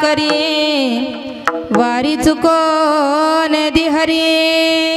करी वारी चुको नदी दिहरी?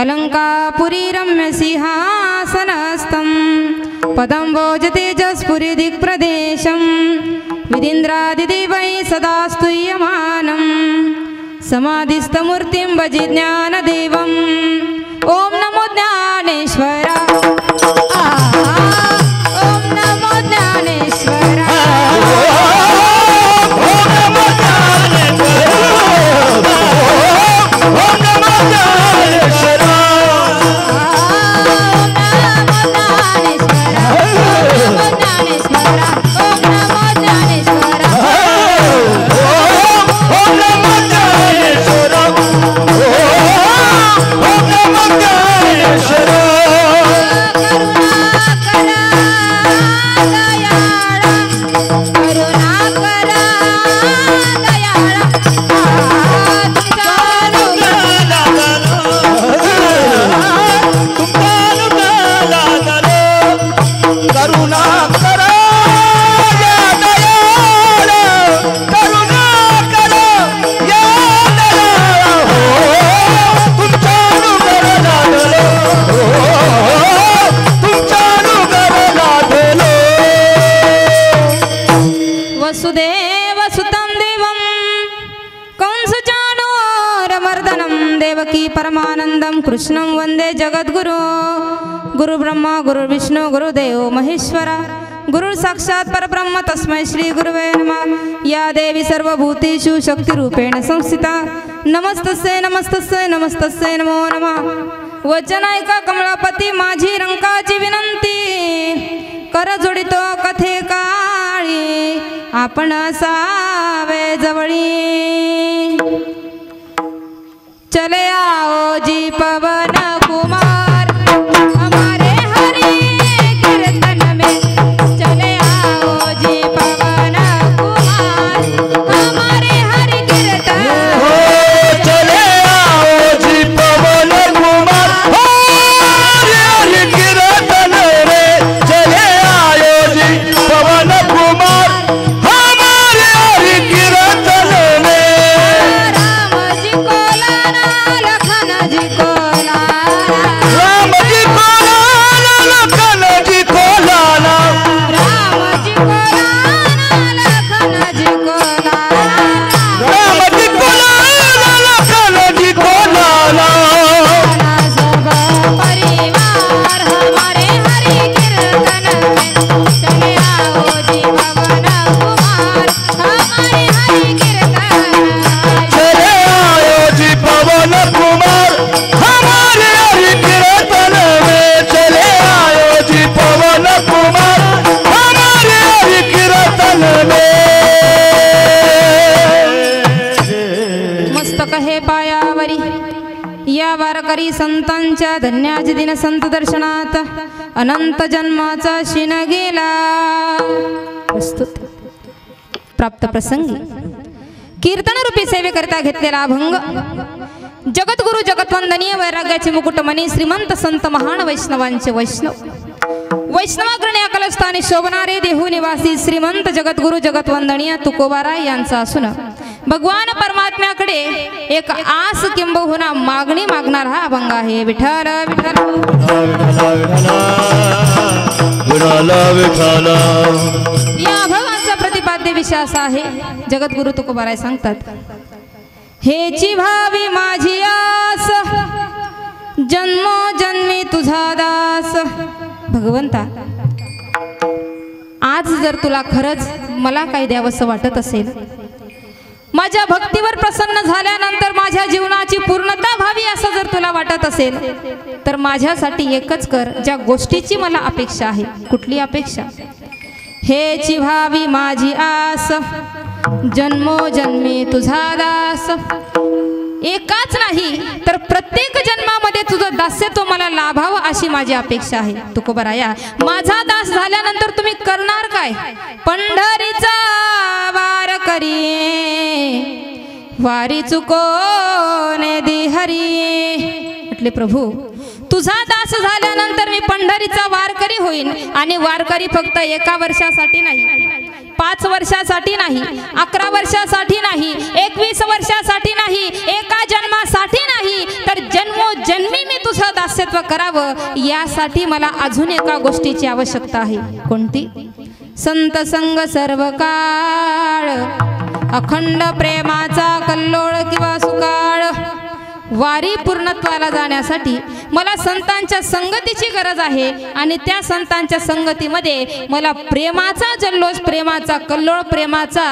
अलङ्कापुरी रम्यसिंहासनस्थं पदं वोजते जस्पुरीदिक्प्रदेशं दिक्प्रदेशं विदिन्द्रादिदेवैः सदा स्तूयमानं समाधिस्थमूर्तिं भजे ज्ञानम् गुरुब्रह्मा गुरुर्विष्णु गुरुदेव महेश्वर। गुरुसाक्षात् परब्रह्म तस्मै श्री श्रीगुरुवे नमः। या देवी सर्वभूतेषु शक्तिरूपेण संस्थिता। नमस्तस्य नमस्तस्य नमस्तस्य नमो नमः। वचनायका ऐका कमळापती माझी रंकाची विनंती। कर जोडितो कथे काळी आपण सावे जवळी। चले आओ जी पव धन्याज दिन संत दर्शनात. अनंत जन्माचा शिन गेला. प्रस्तुत. प्राप्त प्रसंगी. कीर्तनरूपी सेवेकरिता घेतलेला अभंग. जगद्गुरु जगतवंदनीय वैराग्याचे मुकुटमणी श्रीमंत संत महान वैष्णवांचे वैष्णव. वैष्णवाग्रणी अकलस्थानी शोभणारे देहू निवासी श्रीमंत जगद्गुरु जगतवंदनीय तुकोबारा यांचा असून भगवान परमात्म्याकडे एक आस किंबहुना मागणी मागणार हा अभंग आहे. विठ्ठल विठ्ठल. विठाला विठाला या अभंगाचा प्रतिपाद्य विषय असा आहे. जगद्गुरु तुकोबाराय सांगतात हेची भावी माझी आस जन्मोजन्मी तुझा दास. भगवंता आज जर तुला खरंच मला काही द्यावंसं वाटत असेल माझ्या भक्तीवर प्रसन्न झाल्यानंतर माझ्या जीवनाची पूर्णता व्हावी असं जर तुला वाटत असेल तर माझ्यासाठी एकच कर ज्या गोष्टीची मला अपेक्षा आहे. कुठली अपेक्षा? हे व्हावी माझी आस जन्मोजन्मी तुझा दास. एकाच नाही तर प्रत्येक जन्मामध्ये तुझं दास्यत्व मला लाभावं अशी माझी अपेक्षा आहे. तुकोबराया माझा दास झाल्यानंतर तुम्ही करणार काय? पंढरीचा वार करी वारी चुकोने दि हरी म्हटले प्रभू तुझा दास झाल्यानंतर मी पंढरीचा वारकरी होईन. आणि वारकरी फक्त एका वर्षासाठी नाही. पाच वर्षासाठी नाही. अकरा वर्षासाठी नाही. एकवीस वर्षासाठी नाही. एका जन्मासाठी नाही. तर जन्मोजन्मी मी तुझं दास्यत्व करावं. यासाठी मला अजून एका गोष्टीची आवश्यकता आहे. कोणती? संत संग सर्व काळ अखंड प्रेमाचा कल्लोळ किंवा सुकाळ. वारी पूर्णत्वाला जाण्यासाठी मला संतांच्या संगतीची गरज आहे आणि त्या संतांच्या संगतीमध्ये मला प्रेमाचा जल्लोष प्रेमाचा कल्लोळ प्रेमाचा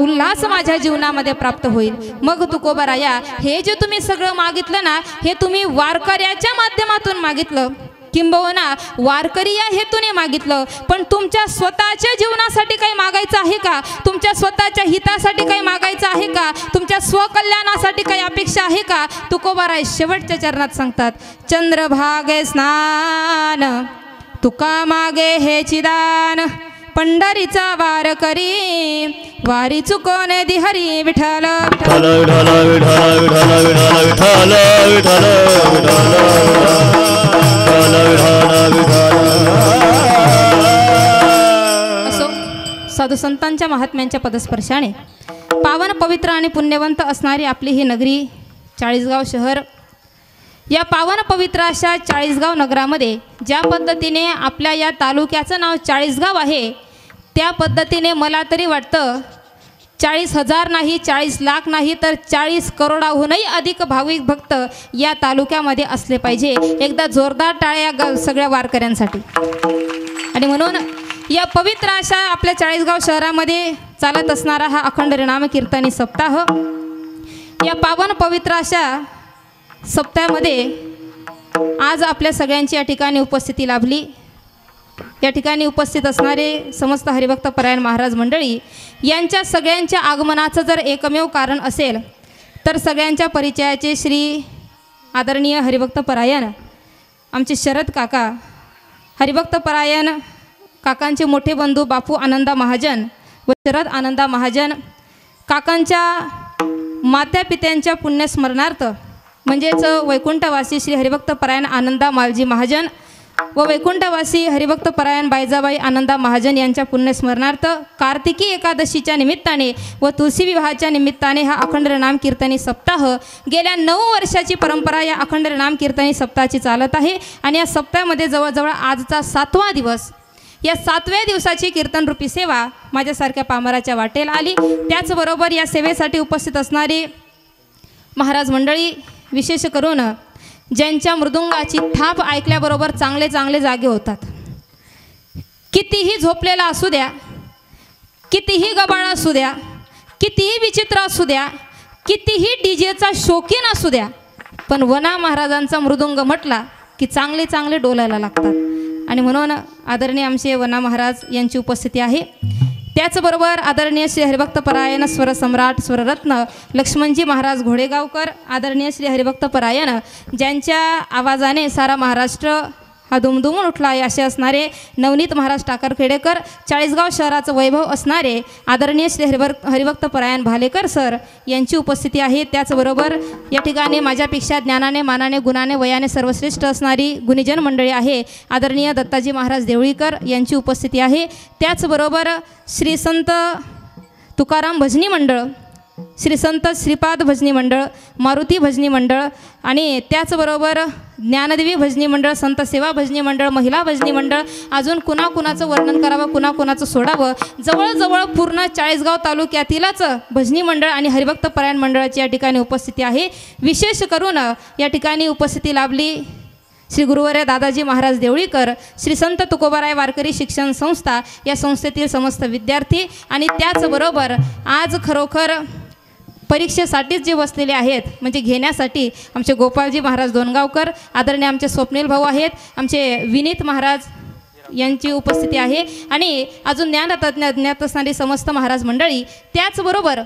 उल्हास माझ्या जीवनामध्ये प्राप्त होईल. मग तुकोबराया हे जे तुम्ही सगळं मागितलं ना हे तुम्ही वारकऱ्याच्या माध्यमातून मागितलं. किंबहुना वारकरी या हेतूने मागितलं. पण तुमच्या स्वतःच्या जीवनासाठी काही मागायचं आहे का? तुमच्या स्वतःच्या हितासाठी काही मागायचं आहे का? तुमच्या स्वकल्याणासाठी काही अपेक्षा आहे का? तुकोबाराय शेवटच्या चरणात सांगतात चंद्रभागे स्नान तुका मागे हे चिदान पंढरीचा वार करी वारी चुकोने दिहरी विठाला विठाला विठाला विठाला विठाला विठाला विठाला विठाला असो साधू संतांच्या महात्म्यांच्या पदस्पर्शाने पावन पवित्र आणि पुण्यवंत असणारी आपली ही नगरी चाळीसगाव शहर या पावन पवित्र अशा चाळीसगाव नगरामध्ये ज्या पद्धतीने आपल्या या तालुक्याचं नाव चाळीसगाव आहे त्या पद्धतीने मला तरी वाटतं चाळीस हजार नाही चाळीस लाख नाही तर चाळीस करोडाहूनही अधिक भाविक भक्त या तालुक्यामध्ये असले पाहिजे. एकदा जोरदार टाळ्या ग सगळ्या वारकऱ्यांसाठी. आणि म्हणून या पवित्र अशा आपल्या चाळीसगाव शहरामध्ये चालत असणारा हा अखंड रिणाम कीर्तनी सप्ताह या पावन पवित्र अशा सप्ताहामध्ये आज आपल्या सगळ्यांची या ठिकाणी उपस्थिती लाभली. या ठिकाणी उपस्थित असणारे समस्त हरिभक्त परायण महाराज मंडळी यांच्या सगळ्यांच्या आगमनाचं जर एकमेव कारण असेल तर सगळ्यांच्या परिचयाचे श्री आदरणीय हरिभक्त परायण आमचे शरद काका हरिभक्त परायण काकांचे मोठे बंधू बापू आनंदा महाजन व शरद आनंदा महाजन काकांच्या मात्या पित्यांच्या पुण्यस्मरणार्थ म्हणजेच वैकुंठवासी श्री हरिभक्त परायण आनंदा मालजी महाजन व वैकुंठवासी हरिभक्त परायण बायजाबाई आनंदा महाजन यांच्या पुण्यस्मरणार्थ कार्तिकी एकादशीच्या निमित्ताने व तुलसी विवाहाच्या निमित्ताने हा अखंड नाम कीर्तनी सप्ताह गेल्या नऊ वर्षाची परंपरा या अखंड नाम कीर्तनी सप्ताहाची चालत आहे. आणि या सप्ताहामध्ये जवळजवळ आजचा सातवा दिवस. या सातव्या दिवसाची कीर्तनरूपी सेवा माझ्यासारख्या पामराच्या वाटेला आली. त्याचबरोबर या सेवेसाठी उपस्थित असणारी महाराज मंडळी विशेष करून ज्यांच्या मृदुंगाची थाप ऐकल्याबरोबर चांगले चांगले जागे होतात. कितीही झोपलेला असू द्या कितीही गबाळ असू द्या कितीही विचित्र असू द्या कितीही डीजेचा शौकीन असू द्या पण वना महाराजांचा मृदुंग म्हटला की चांगले चांगले डोलायला लागतात. आणि म्हणून आदरणीय आमचे वना महाराज यांची उपस्थिती आहे. त्याचबरोबर आदरणीय श्री हरिभक्त परायण स्वरसम्राट स्वररत्न लक्ष्मणजी महाराज घोडेगावकर आदरणीय श्री हरिभक्त परायण ज्यांच्या आवाजाने सारा महाराष्ट्र हा दुमदुमून उठला आहे असे असणारे नवनीत महाराज टाकर खेडेकर चाळीसगाव शहराचं वैभव असणारे आदरणीय श्री हरिभर हरिभक्त परायण भालेकर सर यांची उपस्थिती आहे. त्याचबरोबर या ठिकाणी माझ्यापेक्षा ज्ञानाने मानाने गुणाने वयाने सर्वश्रेष्ठ असणारी गुणीजन मंडळी आहे. आदरणीय दत्ताजी महाराज देवळीकर यांची उपस्थिती आहे. त्याचबरोबर श्री संत तुकाराम भजनी मंडळ श्री संत श्रीपाद भजनी मंडळ मारुती भजनी मंडळ आणि त्याचबरोबर ज्ञानदेवी भजनी मंडळ संत सेवा भजनी मंडळ महिला भजनी मंडळ अजून कुणाकुणाचं वर्णन करावं कुणाकुणाचं सोडावं? जवळजवळ पूर्ण चाळीसगाव तालुक्यातीलच भजनी मंडळ आणि हरिभक्त परायण मंडळाची या ठिकाणी उपस्थिती आहे. विशेष करून या ठिकाणी उपस्थिती लाभली श्री गुरुवर्य दादाजी महाराज देवळीकर श्री संत तुकोबाराय वारकरी शिक्षण संस्था या संस्थेतील समस्त विद्यार्थी आणि त्याचबरोबर आज खरोखर परीक्षेसाठीच जे बसलेले आहेत म्हणजे घेण्यासाठी आमचे गोपाळजी महाराज दोनगावकर आदरणीय आमचे स्वप्नील भाऊ आहेत आमचे विनीत महाराज यांची उपस्थिती आहे आणि अजून ज्ञानतज्ञ ज्ञात असणारी समस्त महाराज मंडळी त्याचबरोबर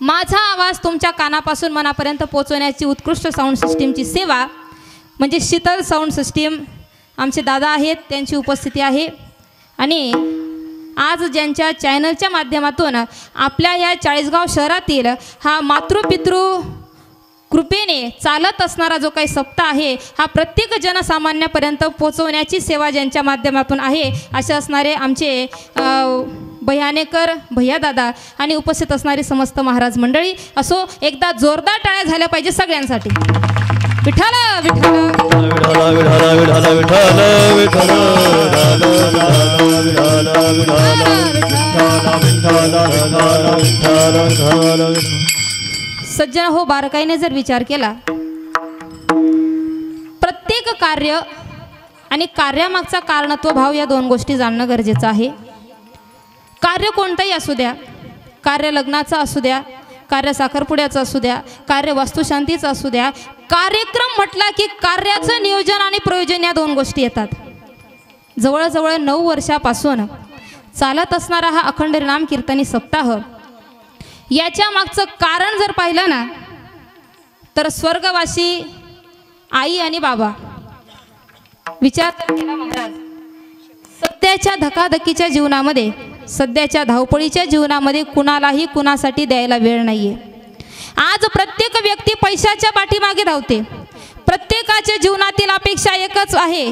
माझा आवाज तुमच्या कानापासून मनापर्यंत पोचवण्याची उत्कृष्ट साऊंड सिस्टीमची सेवा म्हणजे शीतल साऊंड सिस्टीम आमचे दादा आहेत त्यांची उपस्थिती आहे. आणि आज ज्यांच्या चॅनलच्या माध्यमातून आपल्या या चाळीसगाव शहरातील हा मातृपितृ कृपेने चालत असणारा जो काही सप्ताह आहे हा प्रत्येक जनसामान्यापर्यंत पोचवण्याची सेवा ज्यांच्या माध्यमातून आहे असे असणारे आमचे भयानेकर भैयादादा आणि उपस्थित असणारी समस्त महाराज मंडळी असो एकदा जोरदार टाळ्या झाल्या पाहिजे सगळ्यांसाठी. विठाल विठाला विठाला विठाला सज्जन हो बारकाईने जर विचार केला प्रत्येक कार्य आणि कार्यामागचा कारणत्व भाव या दोन गोष्टी जाणणं गरजेचं आहे. कार्य कोणतंही असू द्या कार्य लग्नाचं असू द्या कार्य साखरपुड्याचं असू द्या कार्य वास्तुशांतीचं असू द्या कार्यक्रम म्हटला की कार्याचं नियोजन आणि प्रयोजन या दोन गोष्टी येतात. जवळजवळ नऊ वर्षापासून चालत असणारा हा अखंड नाम कीर्तनी सप्ताह याच्या मागचं कारण जर पाहिलं ना तर स्वर्गवासी आई आणि बाबा. विचार सत्याच्या केला महाराज. धकाधकीच्या जीवनामध्ये सध्याच्या धावपळीच्या जीवनामध्ये कुणालाही कुणासाठी द्यायला वेळ नाही आहे आज प्रत्येक व्यक्ती पैशाच्या पाठीमागे धावते. प्रत्येकाच्या जीवनातील अपेक्षा एकच आहे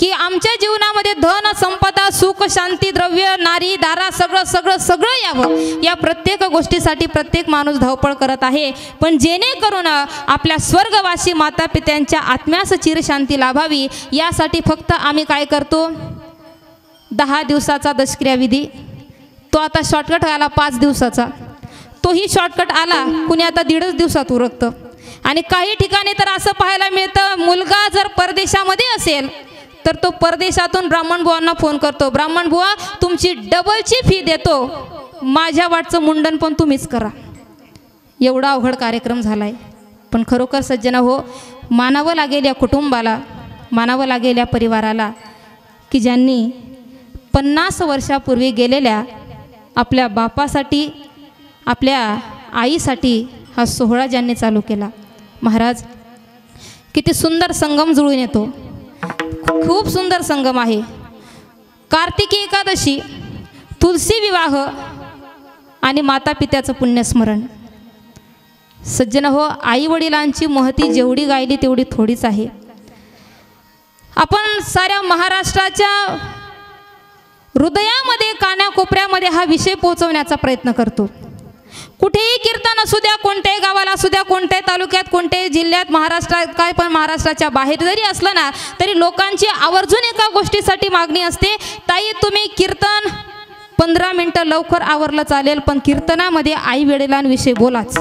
की आमच्या जीवनामध्ये धन संपदा सुख शांती द्रव्य नारी दारा सगळं सगळं सगळं यावं. या प्रत्येक गोष्टीसाठी प्रत्येक माणूस धावपळ करत आहे. पण जेणेकरून आपल्या स्वर्गवासी माता पित्यांच्या आत्म्यास चिरशांती लाभावी यासाठी फक्त आम्ही काय करतो? दहा दिवसाचा दशक्रिया विधी. तो आता शॉर्टकट आला पाच दिवसाचा. तोही शॉर्टकट आला कुणी आता दीडच दिवसात उरकतं. आणि काही ठिकाणी तर असं पाहायला मिळतं मुलगा जर परदेशामध्ये असेल तर तो परदेशातून ब्राह्मण बुवांना फोन करतो. ब्राह्मण बुवा तुमची डबलची फी देतो. माझ्या वाटचं मुंडन पण तुम्हीच करा. एवढा अवघड कार्यक्रम झाला आहे पण खरोखर सज्जन हो मानावं लागेल या कुटुंबाला मानावं लागेल या परिवाराला की ज्यांनी पन्नास वर्षापूर्वी गेलेल्या आपल्या बापासाठी आपल्या आईसाठी हा सोहळा ज्यांनी चालू केला. महाराज किती सुंदर संगम जुळून येतो. खूप सुंदर संगम आहे. कार्तिकी एकादशी तुलसी विवाह आणि माता पित्याचं पुण्यस्मरण. सज्जन हो आई वडिलांची महती जेवढी गायली तेवढी थोडीच आहे. आपण साऱ्या महाराष्ट्राच्या हृदयामध्ये कानाकोपऱ्यामध्ये हा विषय पोहोचवण्याचा प्रयत्न करतो. कुठेही कीर्तन असू द्या कोणत्याही गावाला असू द्या कोणत्याही तालुक्यात कोणत्याही जिल्ह्यात महाराष्ट्रात काय पण महाराष्ट्राच्या बाहेर जरी असलं ना तरी लोकांची आवर्जून एका गोष्टीसाठी मागणी असते ताई तुम्ही कीर्तन पंधरा मिनटं लवकर आवरलं चालेल पण कीर्तनामध्ये आई वडिलांविषयी बोलाच.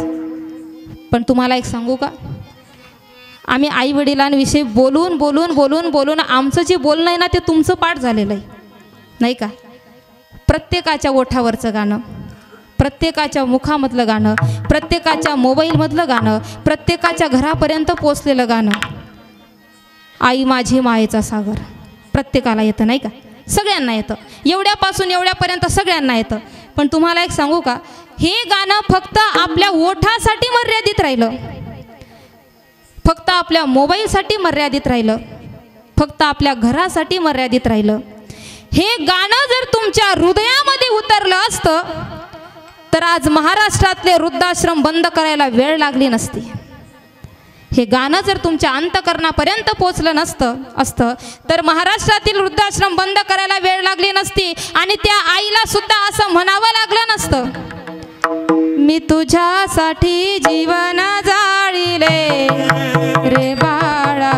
पण तुम्हाला एक सांगू का? आम्ही आई वडिलांविषयी बोलून बोलून बोलून बोलून आमचं जे बोलणं आहे ना ते तुमचं पाठ झालेलं आहे. नाही का? प्रत्येकाच्या ओठावरचं गाणं प्रत्येकाच्या मुखामधलं गाणं प्रत्येकाच्या मोबाईलमधलं गाणं प्रत्येकाच्या घरापर्यंत पोचलेलं गाणं. आई माझी मायेचा सागर. प्रत्येकाला येतं नाही का? सगळ्यांना येतं. एवढ्यापासून एवढ्यापर्यंत सगळ्यांना येतं. पण तुम्हाला एक सांगू का? हे गाणं फक्त आपल्या ओठासाठी मर्यादित राहिलं. फक्त आपल्या मोबाईलसाठी मर्यादित राहिलं. फक्त आपल्या घरासाठी मर्यादित राहिलं. हे गाणं जर तुमच्या हृदयामध्ये उतरलं असतं तर आज महाराष्ट्रातले वृद्धाश्रम बंद करायला वेळ लागली नसती. हे गाणं जर तुमच्या अंतकरणापर्यंत पोचलं नसतं असतं तर महाराष्ट्रातील वृद्धाश्रम बंद करायला वेळ लागली नसती आणि त्या आईला सुद्धा असं म्हणावं लागलं नसतं. मी तुझ्यासाठी जीवन जाळीले रे बाळा.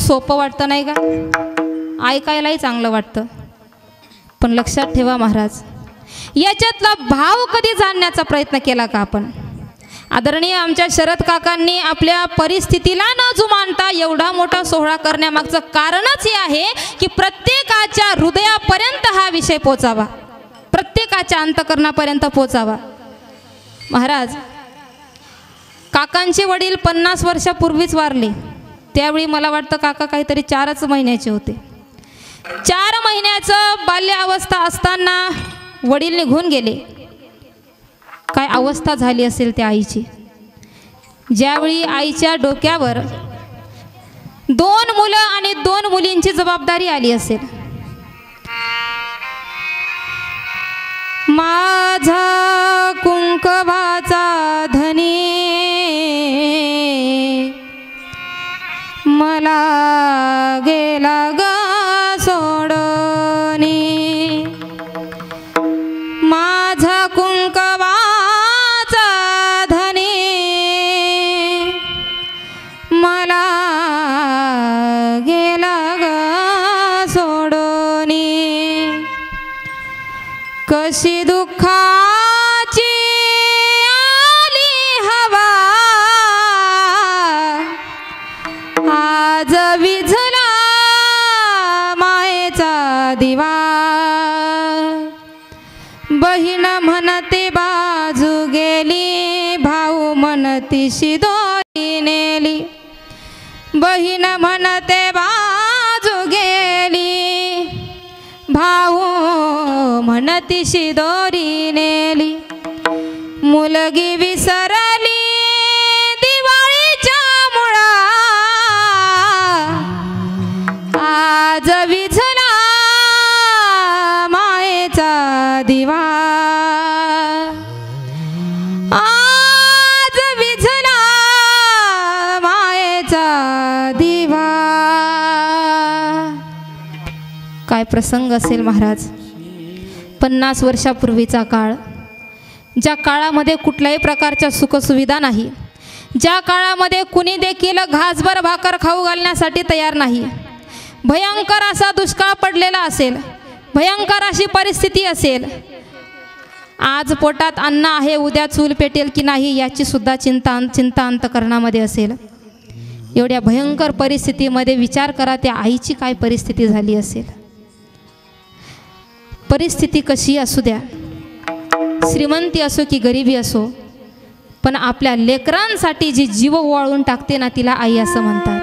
सोपं वाटतं नाही का? ऐकायलाही चांगलं वाटतं. पण लक्षात ठेवा महाराज याच्यातला भाव कधी जाणण्याचा प्रयत्न केला का आपण? आदरणीय आमच्या शरद काकांनी आपल्या परिस्थितीला न जुमानता एवढा मोठा सोहळा करण्यामागचं कारणच हे आहे की प्रत्येकाच्या हृदयापर्यंत हा विषय पोचावा. प्रत्येकाच्या अंतकरणापर्यंत पोचावा. महाराज काकांचे वडील पन्नास वर्षापूर्वीच वारले. त्यावेळी मला वाटतं काका काहीतरी चारच महिन्याचे होते. चार महिन्याचं बाल्यावस्था असताना वडील निघून गेले. काय अवस्था झाली असेल त्या आईची? ज्यावेळी आईच्या डोक्यावर दोन मुलं आणि दोन मुलींची जबाबदारी आली असेल. माझा कुंकवाचा धनी गेला ग म्हणती दोरी नेली बहीण म्हणते बाजू गेली. भाऊ म्हणती दोरी नेली मुलगी विसरली. काय प्रसंग असेल महाराज? पन्नास वर्षापूर्वीचा काळ. ज्या काळामध्ये कुठल्याही प्रकारच्या सुखसुविधा नाही ज्या काळामध्ये कुणी देखील घासभर भाकर खाऊ घालण्यासाठी तयार नाही भयंकर असा दुष्काळ पडलेला असेल भयंकर अशी परिस्थिती असेल. आज पोटात अन्न आहे उद्या चूल पेटेल की नाही याची सुद्धा चिंता चिंता अंतकरणामध्ये असेल. एवढ्या भयंकर परिस्थितीमध्ये विचार करा त्या आईची काय परिस्थिती झाली असेल? परिस्थिती कशी असू द्या. श्रीमंती असो की गरिबी असो पण आपल्या लेकरांसाठी जी जीव वाळून टाकते ना तिला आई असं म्हणतात.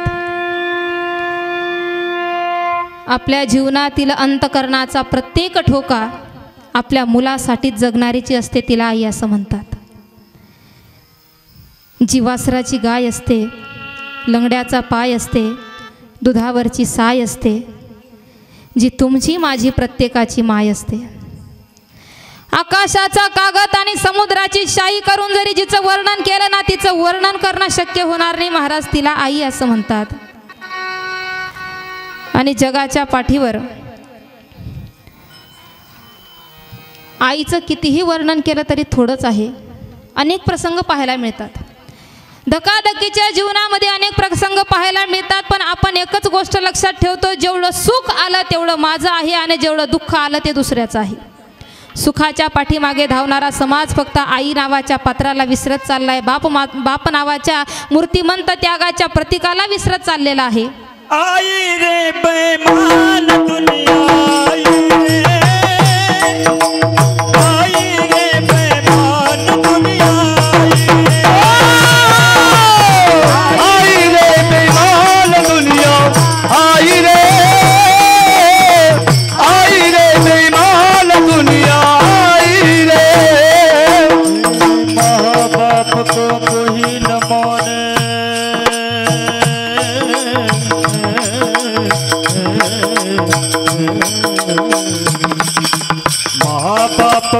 आपल्या जीवनातील अंतकरणाचा प्रत्येक ठोका आपल्या मुलासाठीच जगणारीची असते तिला आई असं म्हणतात. जी वासराची गाय असते लंगड्याचा पाय असते दुधावरची साय असते जी तुमची माझी प्रत्येकाची माय असते. आकाशाचा कागद आणि समुद्राची शाई करून जरी जिचं वर्णन केलं ना तिचं वर्णन करणं शक्य होणार नाही. महाराज तिला आई असं म्हणतात. आणि जगाच्या पाठीवर आईचं कितीही वर्णन केलं तरी थोडंच आहे. अनेक प्रसंग पाहायला मिळतात. धकाधकीच्या जीवनामध्ये अनेक प्रसंग पाहायला मिळतात पण आपण एकच गोष्ट लक्षात ठेवतो जेवढं सुख आलं तेवढं माझं आहे आणि जेवढं दुःख आलं ते दुसऱ्याचं आहे. सुखाच्या पाठीमागे धावणारा समाज फक्त आई नावाच्या पात्राला विसरत चाललाय बाप मा बाप नावाच्या मूर्तिमंत त्यागाच्या प्रतीकाला विसरत चाललेला आहे. आई रे बेमान दुनिया आई रे.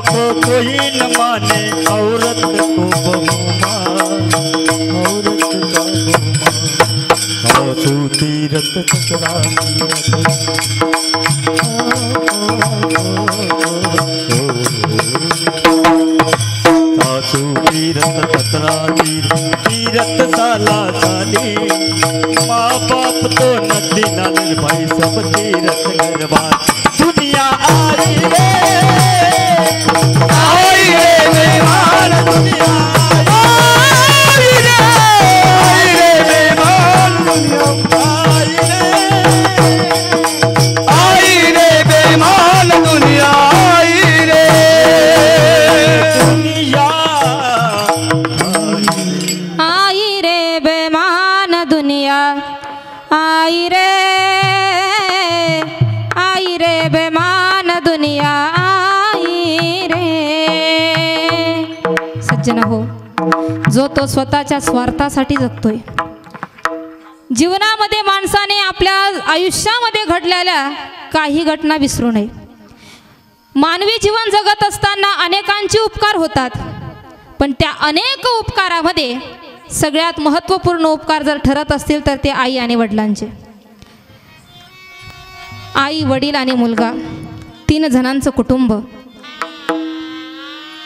को कोई न माने औरत को औरत तीरथ सासू तीरथ कतरा तीर तीरथ साला साली माँ। बाप तो नदी नाल भाई सब तीरथ गरबान दुनिया आई रे आई रे मेहमान दुनिया स्वतःच्या स्वार्थासाठी जगतोय. जीवनामध्ये माणसाने आपल्या आयुष्यामध्ये घडलेल्या काही घटना विसरू नये. मानवी जीवन जगत असताना अनेकांचे उपकार होतात. पण त्या अनेक उपकारामध्ये सगळ्यात महत्त्वपूर्ण उपकार जर ठरत असतील तर ते आई आणि वडिलांचे. आई वडील आणि मुलगा तीन जणांचं कुटुंब.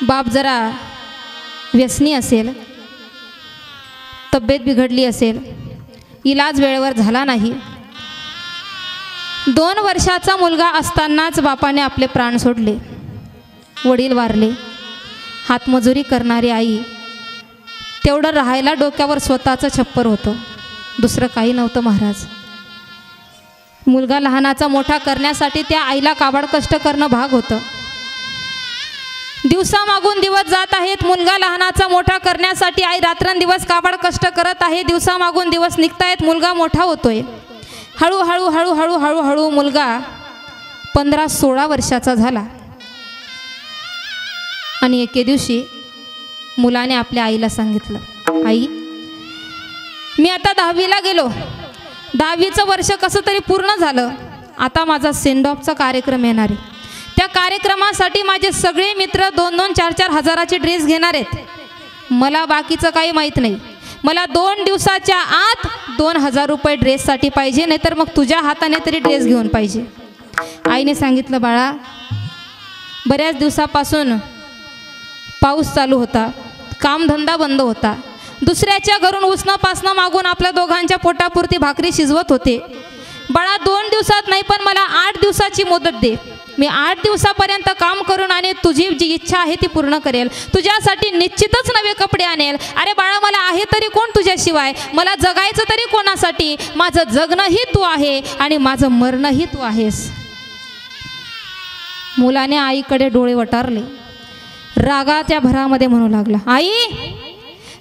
बाप जरा व्यसनी असेल. तब्येत बिघडली असेल इलाज वेळेवर झाला नाही. दोन वर्षाचा मुलगा असतानाच बापाने आपले प्राण सोडले. वडील वारले. हातमजुरी करणारी आई तेवढं राहायला डोक्यावर स्वतःचं छप्पर होतं. दुसरं काही नव्हतं महाराज. मुलगा लहानाचा मोठा करण्यासाठी त्या आईला काबाड कष्ट करणं भाग होतं. दिवसामागून दिवस जात आहेत. मुलगा लहानाचा मोठा करण्यासाठी आई रात्रंदिवस काबाड कष्ट करत आहे. दिवसामागून दिवस निघतायत. मुलगा मोठा होतोय. हळूहळू हळूहळू हळूहळू मुलगा पंधरा सोळा वर्षाचा झाला. आणि एके दिवशी मुलाने आपल्या आईला सांगितलं आई मी आता दहावीला गेलो. दहावीचं वर्ष कसं तरी पूर्ण झालं. आता माझा सेंड ऑफचा कार्यक्रम येणार आहे. त्या कार्यक्रमासाठी माझे सगळे मित्र दोन दोन चार चार हजाराचे ड्रेस घेणार आहेत. मला बाकीचं काही माहीत नाही. मला दोन दिवसाच्या आत दोन हजार रुपये ड्रेससाठी पाहिजे नाहीतर मग तुझ्या हाताने तरी ड्रेस घेऊन पाहिजे. आईने सांगितलं बाळा बऱ्याच दिवसापासून पाऊस चालू होता कामधंदा बंद होता. दुसऱ्याच्या घरून उसणं पासणं मागून आपल्या दोघांच्या पोटापुरती भाकरी शिजवत होते. बाळा दोन दिवसात नाही पण मला आठ दिवसाची मुदत दे. मी आठ दिवसापर्यंत काम करून आणि तुझी जी इच्छा आहे ती पूर्ण करेल. तुझ्यासाठी निश्चितच नवे कपडे आणेल. अरे बाळा मला आहे तरी कोण तुझ्याशिवाय? मला जगायचं तरी कोणासाठी? माझं जगणंही तू आहे आणि माझं मरणंही तू आहेस. मुलाने आईकडे डोळे वटारले. रागाच्या भरामध्ये म्हणू लागला. आई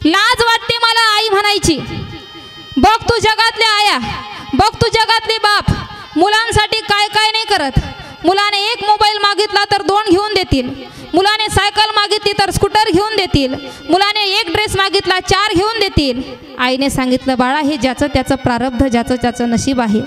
लाज वाटते मला आई म्हणायची. बघ तू जगातल्या आया. बघ तू जगातले बाप. मुलांसाठी काय काय नाही करत. मुलाने एक मोबाईल मागितला तर दोन घेऊन देतील. मुलाने सायकल मागितली तर स्कूटर घेऊन देतील. मुलाने एक ड्रेस मागितला चार घेऊन देतील. आईने सांगितलं बाळा हे ज्याचं त्याचं प्रारब्ध ज्याचं त्याचं नशीब आहे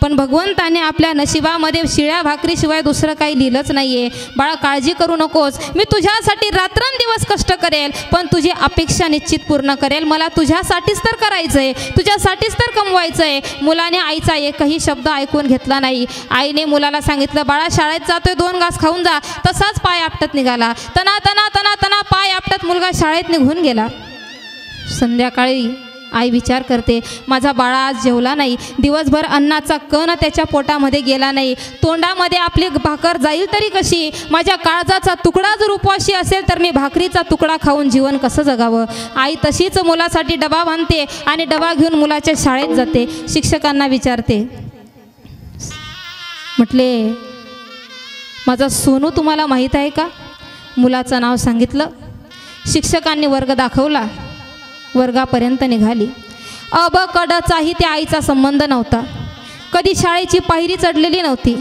पण भगवंताने आपल्या नशिबामध्ये शिळ्या भाकरीशिवाय दुसरं काही लिहिलंच नाही आहे बाळा काळजी करू नकोस. मी तुझ्यासाठी रात्रंदिवस कष्ट करेल पण तुझी अपेक्षा निश्चित पूर्ण करेल. मला तुझ्यासाठीच तर करायचं आहे तुझ्यासाठीच तर कमवायचं आहे मुलाने आईचा एकही शब्द ऐकून घेतला नाही. आईने मुलाला सांगितलं बाळा शाळेत जातोय दोन घास खाऊन जा. तसाच पाय आपटत निघाला. तना तना तना तना पाय आपटत मुलगा शाळेत निघून गेला. संध्याकाळी आई विचार करते माझा बाळा आज जेवला नाही. दिवसभर अन्नाचा कण त्याच्या पोटामध्ये गेला नाही. तोंडामध्ये आपली भाकर जाईल तरी कशी? माझ्या काळजाचा तुकडा जर उपवाशी असेल तर मी भाकरीचा तुकडा खाऊन जीवन कसं जगावं? आई तशीच मुलासाठी डबा बांधते आणि डबा घेऊन मुलाच्या शाळेत जाते. शिक्षकांना विचारते म्हटले माझा सोनू तुम्हाला माहीत आहे का? मुलाचं नाव सांगितलं. शिक्षकांनी वर्ग दाखवला. वर्गापर्यंत निघाली. अब कडचाही त्या आईचा संबंध नव्हता. कधी शाळेची पायरी चढलेली नव्हती.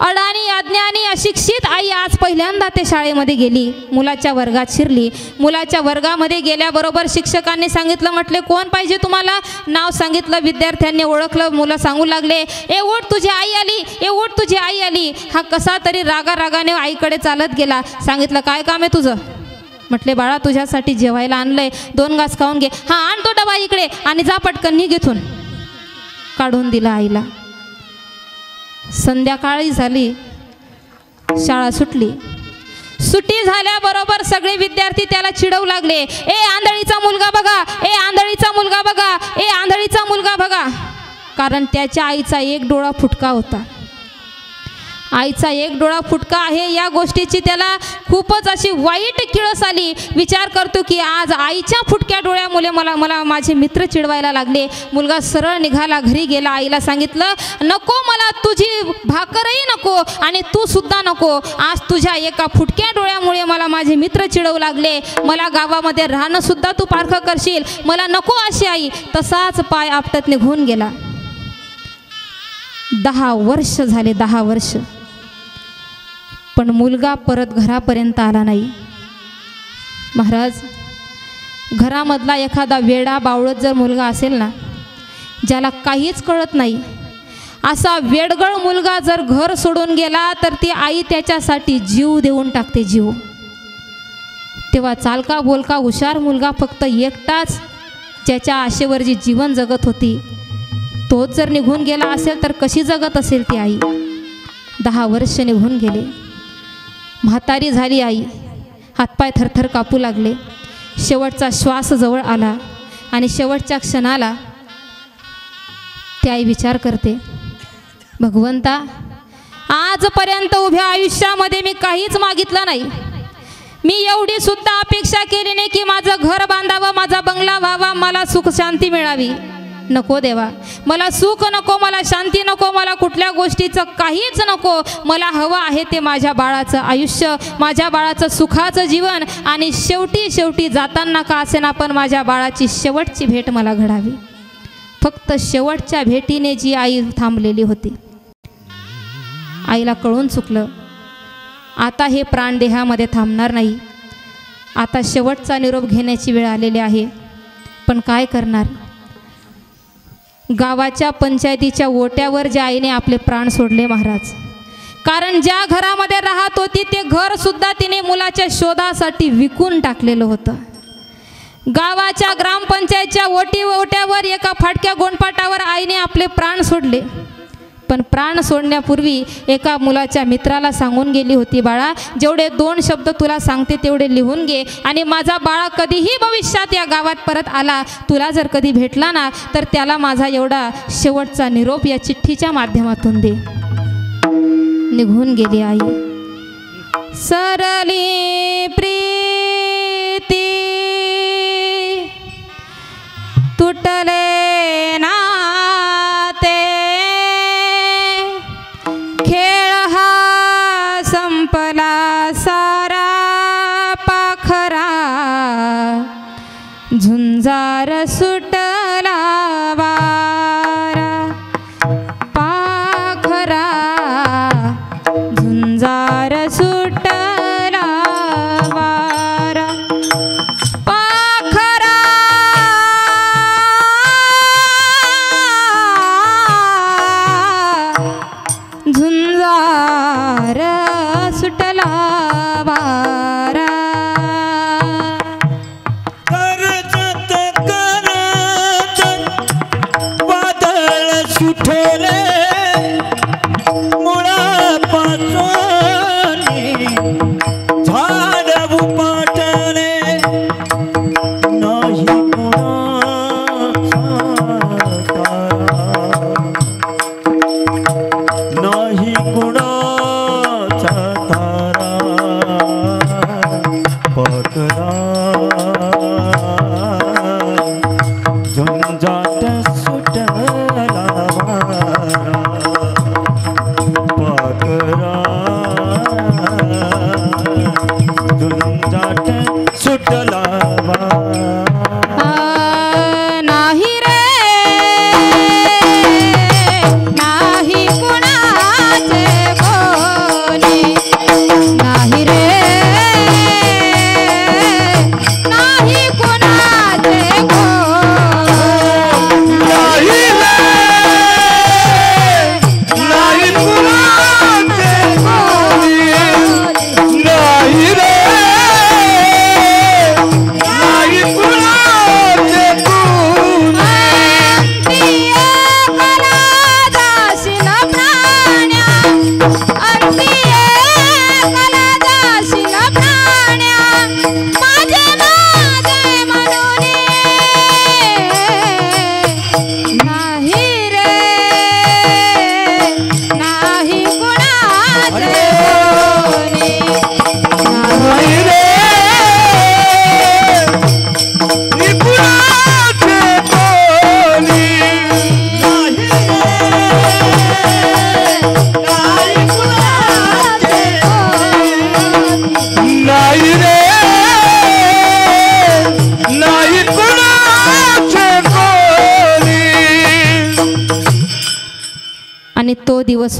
अडाणी अज्ञानी अशिक्षित आई आज पहिल्यांदा ते शाळेमध्ये गेली. मुलाच्या वर्गात शिरली. मुलाच्या वर्गामध्ये गेल्याबरोबर शिक्षकांनी सांगितलं म्हटले कोण पाहिजे तुम्हाला? नाव सांगितलं विद्यार्थ्यांनी ओळखलं मुलं सांगू लागले ए ओट तुझी आई आली ए ओट तुझी आई आली. हा कसा तरी रागा रागाने आईकडे चालत गेला. सांगितलं काय काम आहे तुझं? म्हटले बाळा तुझ्यासाठी जेवायला आणलंय. दोन घास खाऊन घे. हा आण तो डबा इकडे आणि जा पटकन निघ काढून दिला आईला. संध्याकाळी झाली. शाळा सुटली. सुट्टी झाल्याबरोबर सगळे विद्यार्थी त्याला चिडवू लागले. ए आंधळीचा मुलगा बघा. ए आंधळीचा मुलगा बघा. ए आंधळीचा मुलगा बघा. कारण त्याच्या आईचा एक डोळा फुटका होता. आईचा एक डोळा फुटका आहे. या गोष्टीची त्याला खूपच अशी वाईट किळस आली. विचार करतो की आज आईच्या फुटक्या डोळ्यामुळे मला मला माझे मित्र चिडवायला लागले. मुलगा सरळ निघाला घरी गेला. आईला सांगितलं नको मला तुझी भाकरही नको आणि तू सुद्धा नको. आज तुझ्या एका फुटक्या डोळ्यामुळे मला माझे मित्र चिडवू लागले. मला गावामध्ये राहणं सुद्धा तू पारखं करशील. मला नको अशी आई. तसाच पाय आपटत निघून गेला. दहा वर्ष झाले दहा वर्ष. पण मुलगा परत घरापर्यंत आला नाही. महाराज घरामधला एखादा वेडा बावळत जर मुलगा असेल ना ज्याला काहीच कळत नाही असा वेडगळ मुलगा जर घर सोडून गेला तर ती आई त्याच्यासाठी जीव देऊन टाकते जीव. तेव्हा चालका बोलका हुशार मुलगा फक्त एकटाच ज्याच्या आशेवर जी जीवन जगत होती. तोच जर निघून गेला असेल तर कशी जगत असेल ती आई? दहा वर्ष निघून गेले. म्हातारी झाली आई. हातपाय थरथर कापू लागले. शेवटचा श्वास जवळ आला आणि शेवटच्या क्षणाला ती आई विचार करते भगवंता आजपर्यंत उभ्या आयुष्यामध्ये मी काहीच मागितलं नाही. मी एवढी सुद्धा अपेक्षा केली नाही की माझं घर बांधावं माझा बंगला व्हावा मला सुख शांती मिळावी. नको देवा. मला सुख नको मला शांती नको मला कुठल्या गोष्टीचं काहीच नको. मला हवं आहे ते माझ्या बाळाचं आयुष्य माझ्या बाळाचं सुखाचं जीवन आणि शेवटी शेवटी जाताना का असेना पण माझ्या बाळाची शेवटची भेट मला घडावी. फक्त शेवटच्या भेटीने जी आई थांबलेली होती. आईला कळून चुकलं. आता हे प्राण देहामध्ये थांबणार नाही. आता शेवटचा निरोप घेण्याची वेळ आलेली आहे. पण काय करणार? गावाच्या पंचायतीच्या ओट्यावर ज्या आईने आपले प्राण सोडले महाराज. कारण ज्या घरामध्ये राहत होती ते घरसुद्धा तिने मुलाच्या शोधासाठी विकून टाकलेलं होतं. गावाच्या ग्रामपंचायतच्या ओटी ओट्यावर एका फाटक्या गोंडपाटावर आईने आपले प्राण सोडले. पण प्राण सोडण्यापूर्वी एका मुलाच्या मित्राला सांगून गेली होती बाळा जेवढे दोन शब्द तुला सांगते तेवढे लिहून घे आणि माझा बाळा कधीही भविष्यात या गावात परत आला तुला जर कधी भेटला ना तर त्याला माझा एवढा शेवटचा निरोप या चिठ्ठीच्या माध्यमातून दे. निघून गेली आई. सरली प्रीती तुटले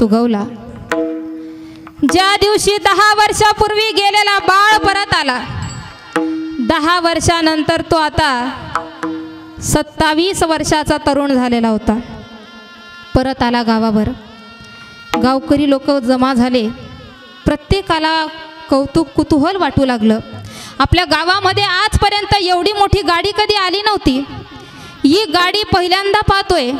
उगवला ज्या दिवशी दहा वर्षापूर्वी गेलेला बाळ परत आला दहा वर्षानंतर तो आता सत्तावीस वर्षाचा तरुण झालेला होता. परत आला गावावर. गावकरी लोक जमा झाले. प्रत्येकाला कौतुक कुतूहल वाटू लागलं. आपल्या गावामध्ये आजपर्यंत एवढी मोठी गाडी कधी आली नव्हती. ही गाडी पहिल्यांदा पाहतोय.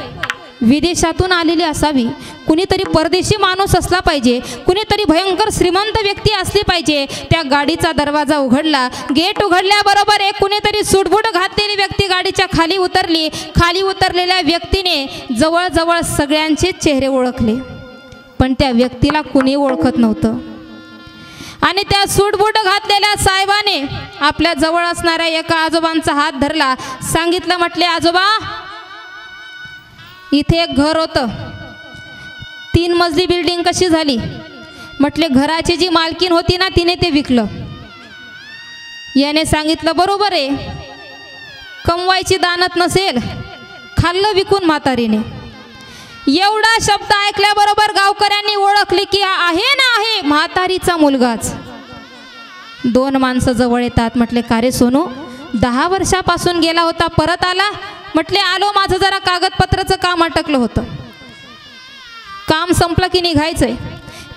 विदेशातून आलेली असावी. कुणीतरी परदेशी माणूस असला पाहिजे कुणीतरी भयंकर श्रीमंत व्यक्ती असली पाहिजे त्या गाडीचा दरवाजा उघडला. गेट उघडल्याबरोबर एक कुणीतरी सुटबुट घातलेली व्यक्ती गाडीच्या खाली उतरली. खाली उतरलेल्या व्यक्तीने जवळजवळ सगळ्यांचे चेहरे ओळखले. पण त्या व्यक्तीला कुणी ओळखत नव्हतं. आणि त्या सूटबूट घातलेल्या साहेबाने आपल्या जवळ असणाऱ्या एका आजोबांचा हात धरला. सांगितलं म्हटले आजोबा इथे एक घर होतं. तीन मजली बिल्डिंग कशी झाली? म्हटले घराची जी मालकीन होती ना तिने ते विकलं. याने सांगितलं बरोबर आहे. कमवायची दानत नसेल खाल्लं विकून म्हातारीने. एवढा शब्द ऐकल्याबरोबर गावकऱ्यांनी ओळखले की हा आहे ना आहे. म्हातारीचा मुलगाच. दोन माणसं जवळ येतात. म्हटले का रे सोनू? दहा वर्षापासून गेला होता परत आला? म्हटले आलो माझं जरा कागदपत्राचं काम अटकलं होतं. काम संपलं की निघायचंय.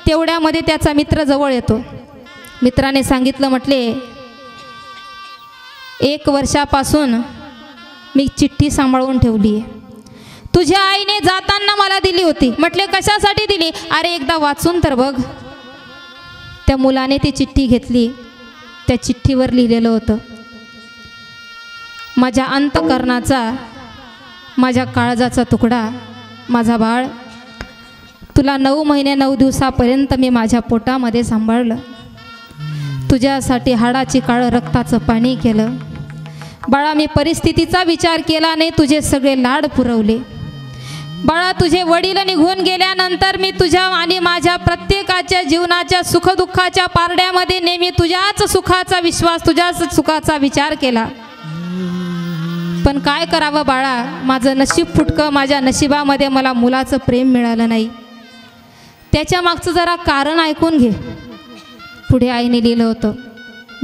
तेवढ्यामध्ये त्याचा मित्र जवळ येतो. मित्राने सांगितलं म्हटले एक वर्षापासून मी चिठ्ठी सांभाळून ठेवली आहे तुझ्या आईने जाताना मला दिली होती. म्हटले कशासाठी दिली? अरे एकदा वाचून तर बघ. त्या मुलाने ती चिठ्ठी घेतली. त्या चिठ्ठीवर लिहिलेलं होतं माझ्या अंतकरणाचा माझ्या काळजाचा तुकडा माझा बाळ. तुला नऊ महिने नऊ दिवसापर्यंत मी माझ्या पोटामध्ये सांभाळलं. तुझ्यासाठी हाडाची काळं रक्ताचं पाणी केलं. बाळा मी परिस्थितीचा विचार केला नाही तुझे सगळे लाड पुरवले. बाळा तुझे वडील निघून गेल्यानंतर मी तुझ्या आणि माझ्या प्रत्येकाच्या जीवनाच्या सुखदुःखाच्या पारड्यामध्ये नेहमी तुझ्याच सुखाचा विश्वास तुझ्याच सुखाचा विचार केला. पण काय करावं बाळा? माझं नशीब फुटकं माझ्या नशिबामध्ये मला मुलाचं प्रेम मिळालं नाही. त्याच्या मागचं जरा कारण ऐकून घे. पुढे आईने लिहिलं होतं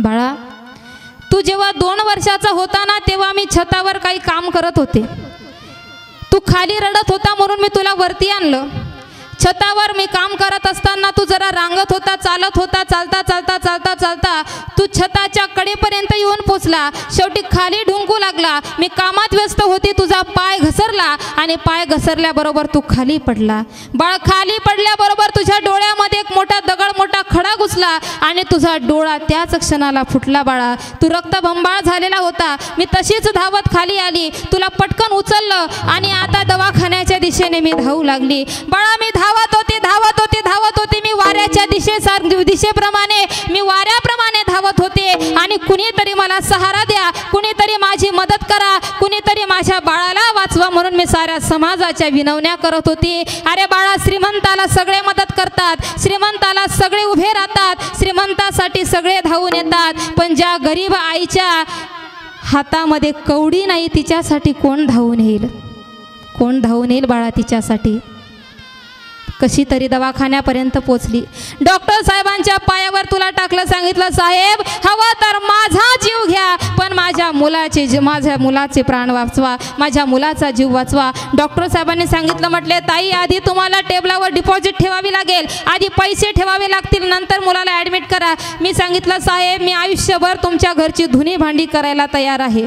बाळा तू जेव्हा दोन वर्षाचा होता ना तेव्हा मी छतावर काही काम करत होते. तू खाली रडत होता म्हणून मी तुला वरती आणलं. छतावर मी काम करत असताना तू जरा रांगत होता चालत होता चालता चालता चालता चालता तू छताच्या कडेपर्यंत येऊन पोचला. शेवटी खाली ढुंकू लागला. मी कामात व्यस्त होती तुझा पाय घसरला आणि पाय घसरल्याबरोबर तू खाली पडला. बाळ खाली पडल्याबरोबर तुझ्या डोळ्यामध्ये एक मोठा दगड मोठा खडा घुसला आणि तुझा डोळा त्याच क्षणाला फुटला बाळा. तू रक्तभंबाळ झालेला होता. मी तशीच धावत खाली आली. तुला पटकन उचललं आणि आता दवाखान्याच्या दिशेने मी धावू लागली. बाळा मी धावत होते धावत होते धावत होते. मी वाऱ्याच्या दिशेसार दिशेप्रमाणे मी वाऱ्याप्रमाणे धावत होते. आणि कुणीतरी मला सहारा द्या कुणीतरी माझी मदत करा कुणीतरी माझ्या बाळाला वाचवा म्हणून मी साऱ्या समाजाच्या विनवण्या करत होती. अरे बाळा श्रीमंताला सगळे मदत करतात श्रीमंताला सगळे उभे राहतात श्रीमंतासाठी सगळे धावून येतात. पण ज्या गरीब आईच्या हातामध्ये कवडी नाही तिच्यासाठी कोण धावून येईल? कोण धावून येईल बाळा तिच्यासाठी? कशी तरी दवाखान्यापर्यंत पोचली. डॉक्टर साहेबांच्या पायावर तुला टाकलं सांगितलं साहेब हवं तर माझा जीव घ्या पण माझ्या मुलाचे जी माझ्या मुलाचे प्राण वाचवा माझ्या मुलाचा जीव वाचवा. डॉक्टर साहेबांनी सांगितलं म्हटले ताई आधी तुम्हाला टेबलावर डिपॉझिट ठेवावी लागेल आधी पैसे ठेवावे लागतील नंतर मुलाला ॲडमिट करा. मी सांगितलं साहेब मी आयुष्यभर तुमच्या घरची धुनी भांडी करायला तयार आहे.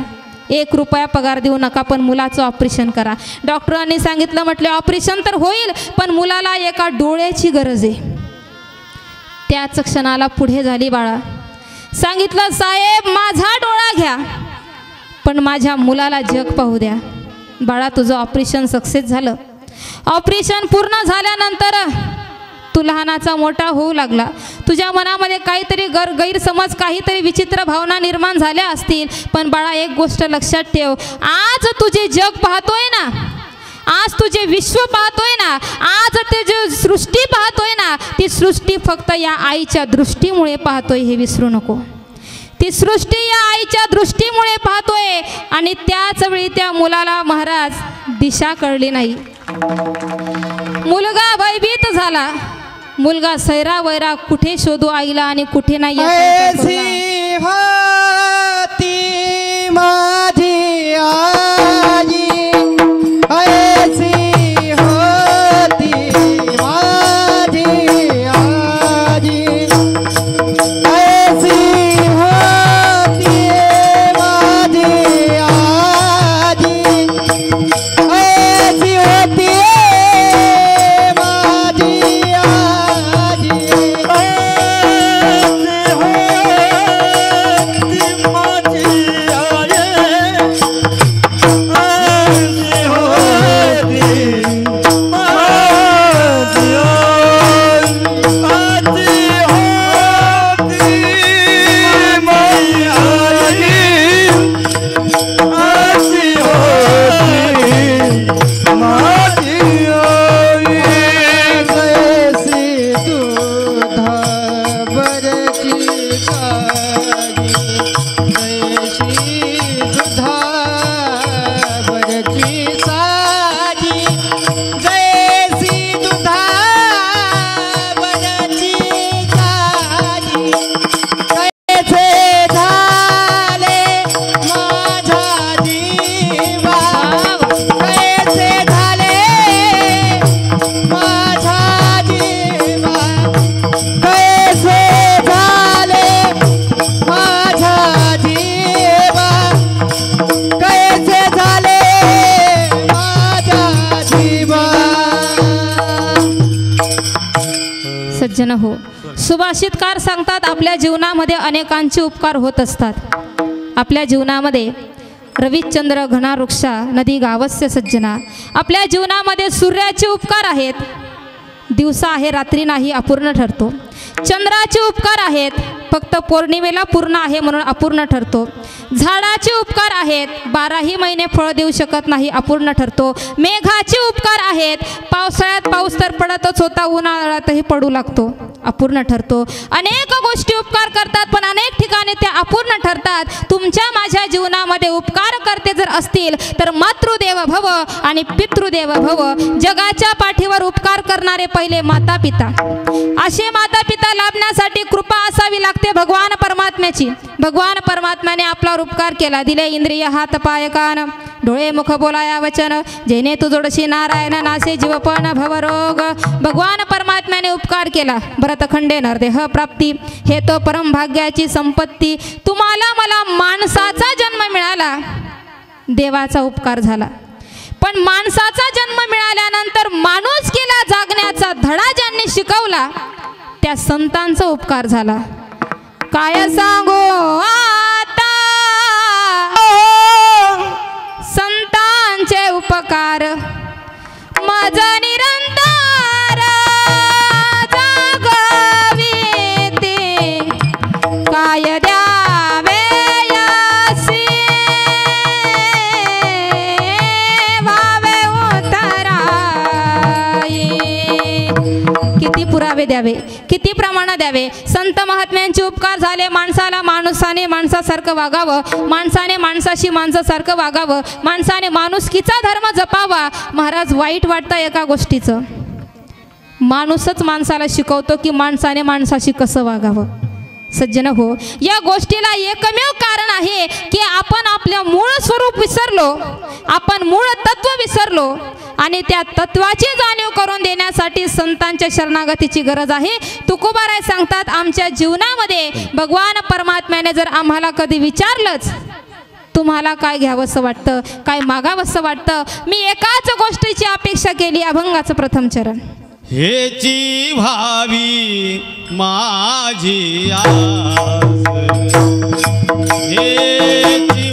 एक रुपया पगार देऊ नका पण मुलाचं ऑपरेशन करा. डॉक्टरांनी सांगितलं म्हटले ऑपरेशन तर होईल पण मुलाला एका डोळ्याची गरज आहे. त्याच क्षणाला पुढे झाली बाळा. सांगितलं साहेब माझा डोळा घ्या पण माझ्या मुलाला जग पाहू द्या. बाळा तुझं ऑपरेशन सक्सेस झालं. ऑपरेशन पूर्ण झाल्यानंतर तू लहानाचा मोठा होऊ लागला. तुझ्या मनामध्ये काहीतरी गर गैरसमज काहीतरी विचित्र भावना निर्माण झाल्या असतील. पण बाळा एक गोष्ट लक्षात ठेव. आज तुझे जग पाहतोय ना आज तुझे विश्व पाहतोय ना आज तुझे सृष्टी पाहतोय ना ती सृष्टी फक्त या आईच्या दृष्टीमुळे पाहतोय हे विसरू नको. ती सृष्टी या आईच्या दृष्टीमुळे पाहतोय आणि त्याच वेळी त्या मुलाला महाराज दिशा कळली नाही. मुलगा भयभीत झाला. मुलगा सैरा वैरा कुठे शोधू आईला आणि कुठे नाही. ऐसी होती माझी आई जीवनामध्ये अनेकांचे उपकार होत असतात. आपल्या जीवनामध्ये रविचंद्र घनावृक्षा नदी गावस्य सज्जना आपल्या जीवनामध्ये सूर्याचे उपकार आहेत. दिवसा आहे रात्री नाही अपूर्ण ठरतो. चंद्राचे उपकार आहेत फक्त पौर्णिमेला पूर्ण आहे म्हणून अपूर्ण ठरतो. झाडाचे उपकार आहेत बाराही महिने फळ देऊ शकत नाही अपूर्ण ठरतो. मेघाचे उपकार आहेत पावसाळ्यात पाऊस तर पडतच होता उन्हाळ्यातही पडू लागतो. अपूर्ण ठरतो. अनेक गोष्टी उपकार करतात पण अनेक ठिकाणी त्या अपूर्ण ठरतात. तुमच्या माझ्या जीवनामध्ये उपकार करते जर असतील तर मातृदेव भव आणि पितृदेव भव जगाच्या करणारे पहिले माता पिता असे माता पिता लाभण्यासाठी कृपा असावी लागते भगवान परमात्म्याची. भगवान परमात्म्याने आपल्यावर उपकार केला. दिले इंद्रिय हात पाय कान. डोळे मुख बोलाया वचन. जेने तू जोडशी नारायण नासे जीवपण भवरोग भगवान परमात्म्याने उपकार केला. भरतखंडे नरदेह प्राप्ती. हे तो परम भाग्याची संपत्ती. तुम्हाला मला माणसाचा जन्म मिळाला. देवाचा उपकार झाला. पण माणसाचा जन्म मिळाल्यानंतर माणूस केला जागण्याचा धडा ज्यांनी शिकवला त्या संतांचा उपकार झाला. काय सांगू? आता संतांचे उपकार. माझा निरंतर किती द्यावे. किती प्रमाणात द्यावे? संत महात्म्यांचे उपकार झाले माणसाला माणसाने माणसासारखं वागावं. माणसाने माणसाशी माणसासारखं वागावं. माणसाने माणुसकीचा धर्म जपावा. महाराज वाईट वाटतं एका गोष्टीचं. माणूसच माणसाला शिकवतो की माणसाने माणसाशी कसं वागावं. सज्जन हो. या गोष्टीला एकमेव कारण आहे की आपण आपलं मूळ स्वरूप विसरलो आपण मूळ तत्व विसरलो आणि त्या तत्वाची जाणीव करून देण्यासाठी संतांच्या शरणागतीची गरज आहे. तुकोबाराय सांगतात आमच्या जीवनामध्ये भगवान परमात्म्याने जर आम्हाला कधी विचारलंच तुम्हाला काय घ्यावंसं वाटतं काय मागावंसं वाटतं? मी एकाच गोष्टीची अपेक्षा केली अभंगाचं प्रथम चरण. हेची भावी माझी आस. हेची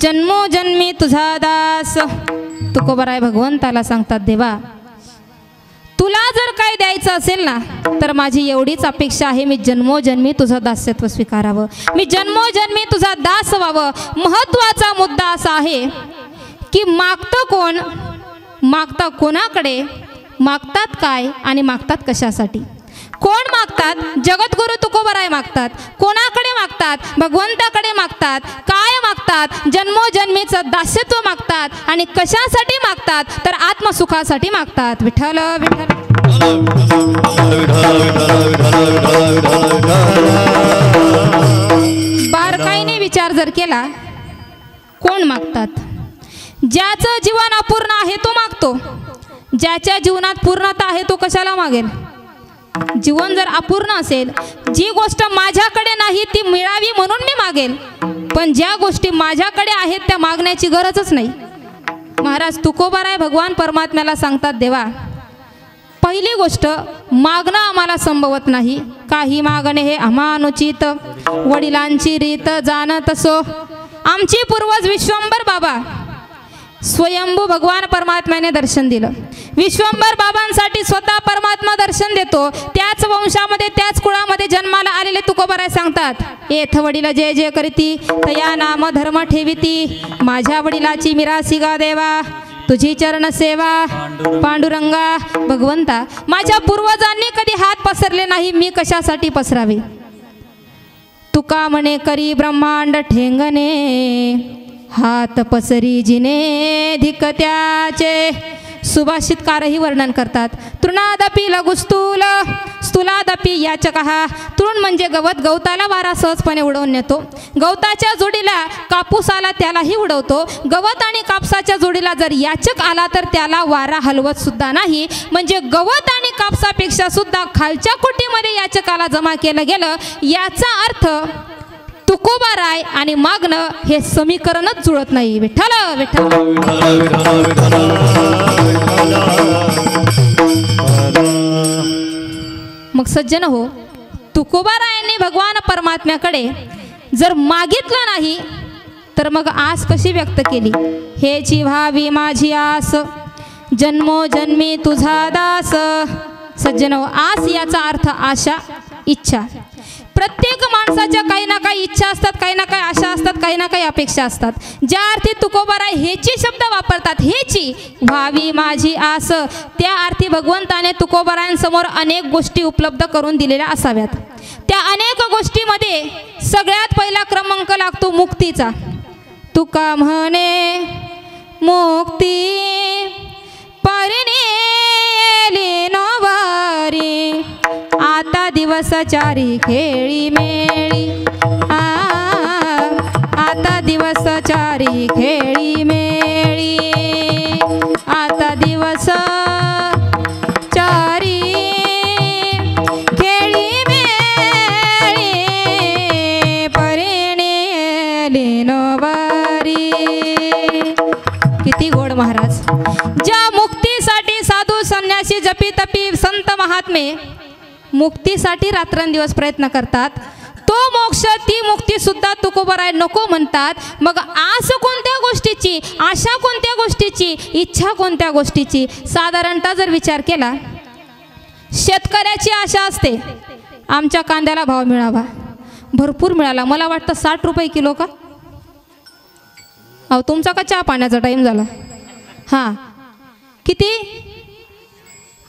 जन्मोजन्मी तुझा दास. तुकोबराय भगवंताला सांगतात देवा तुला जर काय द्यायचं असेल ना तर माझी एवढीच अपेक्षा आहे मी जन्मोजन्मी तुझं दास्यत्व स्वीकारावं. मी जन्मोजन्मी तुझा दास व्हावं. महत्त्वाचा मुद्दा असा आहे की मागतं कोण? मागता कोणाकडे? मागतात काय? आणि मागतात कशासाठी? कोण मागतात? जगद्गुरु तुकोबराय मागतात. कोणाकडे मागतात? भगवंताकडे मागतात. काय मागतात? जन्मोजन्मीचं दास्यत्व मागतात. आणि कशासाठी मागतात? तर आत्मसुखासाठी मागतात. विठ्ठल विठ्ठल. बारकाईने विचार जर केला कोण मागतात? ज्याचं जीवन अपूर्ण आहे तो मागतो. ज्याच्या जीवनात पूर्णता आहे तो कशाला मागेल? जीवन जर अपूर्ण असेल जी गोष्ट माझ्याकडे नाही ती मिळावी म्हणून मी मागेल. पण ज्या गोष्टी माझ्याकडे आहेत त्या मागण्याची गरजच नाही. महाराज तुकोबाराय भगवान परमात्म्याला सांगतात देवा पहिली गोष्ट मागणं आम्हाला संभवत नाही. काही मागणे हे अमानुचित. वडिलांची रीत जाणत असो. आमची पूर्वज विश्वंभर बाबा स्वयंभू भगवान परमात्म्याने दर्शन दिलं. विश्वंभर बाबांसाठी स्वतः परमात्मा दर्शन देतो. त्याच वंशामध्ये त्याच कुळामध्ये जन्माला आलेले तुकोबराय सांगतात येथ वडिला जय जय करीती तया नाम धर्म ठेविती. माझ्या वडिलाची मिरासी गा देवा तुझी चरण सेवा पांडुरंगा भगवंता. माझ्या पूर्वजांनी कधी हात पसरले नाही मी कशासाठी पसरावे? तुका म्हणे करी ब्रह्मांड ठेंगणे हात पसरी जिने धिक त्याचे सुभाषितकारही वर्णन करतात. तृणादपी लघुस्तूल स्तुलादपी याचकहा तृण म्हणजे गवत गवताला वारा सहजपणे उडवून नेतो. गवताच्या जोडीला कापूस आला त्यालाही उडवतो. गवत आणि कापसाच्या जोडीला जर याचक आला तर त्याला वारा हलवत सुद्धा नाही. म्हणजे गवत आणि कापसापेक्षा सुद्धा खालच्या कुटीमध्ये याचकाला जमा केलं गेलं याचा अर्थ तुकोबा राय आणि मागणं हे समीकरणच जुळत नाही. विठ्ठल विठ्ठल. मग सज्जन हो तुकोबा रायांनी भगवान परमात्म्याकडे जर मागितलं नाही तर मग आस कशी व्यक्त केली? हेची व्हावी माझी आस जन्मोजन्मी तुझा दास. सज्जन हो आस याचा अर्थ आशा इच्छा. प्रत्येक माणसाच्या काही ना काही इच्छा असतात काही ना काही आशा असतात काही ना काही अपेक्षा असतात. ज्या अर्थी तुकोबाराय हेची शब्द वापरतात. हेची व्हावी माझी आस. त्या अर्थी भगवंताने तुकोबारायांसमोर अनेक गोष्टी उपलब्ध करून दिलेल्या असाव्यात. त्या अनेक गोष्टीमध्ये सगळ्यात पहिला क्रमांक लागतो मुक्तीचा. तुका म्हणे मुक्ती परिणे नोवारी. आता दिवस चारी खेळी मेळी. आता दिवस चारी खेळी मेळी. आता दिवस चारी किती गोड महाराज. ज्या मुक्तीसाठी साधू संन्यासी जपी तपी संत महात्मे मुक्तीसाठी रात्रंदिवस प्रयत्न करतात. तो मोक्ष ती मुक्ती सुद्धा तुकोबराय नको म्हणतात. मग आस कोणत्या गोष्टीची आशा कोणत्या गोष्टीची इच्छा कोणत्या गोष्टीची? साधारणतः जर विचार केला शेतकऱ्याची आशा असते आमच्या कांद्याला भाव मिळावा. भरपूर मिळाला. मला वाटतं साठ रुपये किलो का? अहो तुमचा का चहा पाण्याचा टाईम झाला? हां. किती?